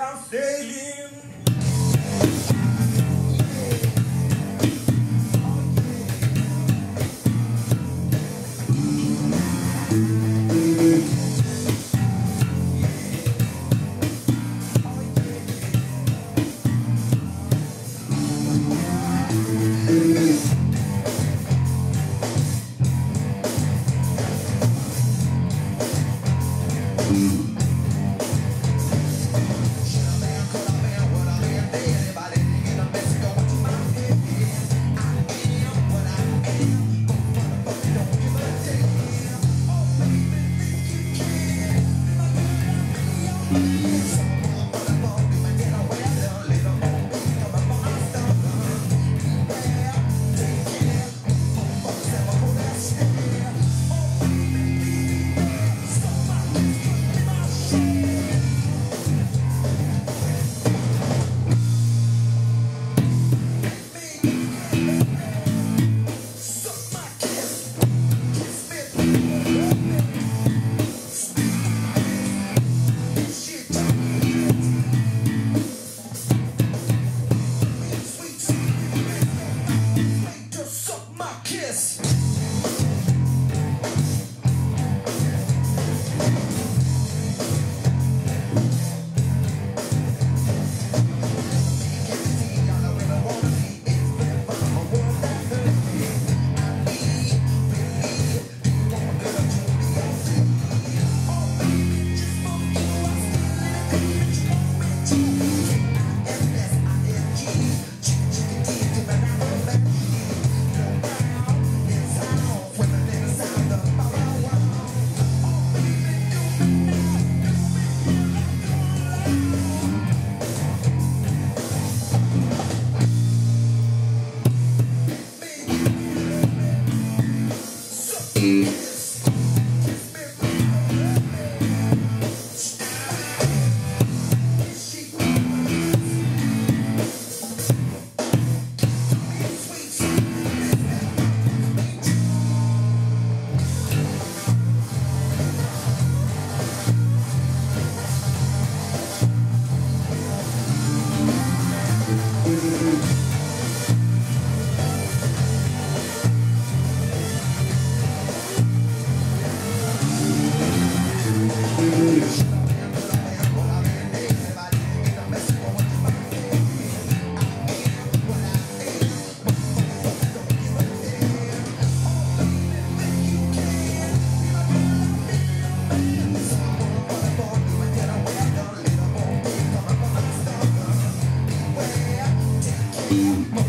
I'm sailing. Mm. More.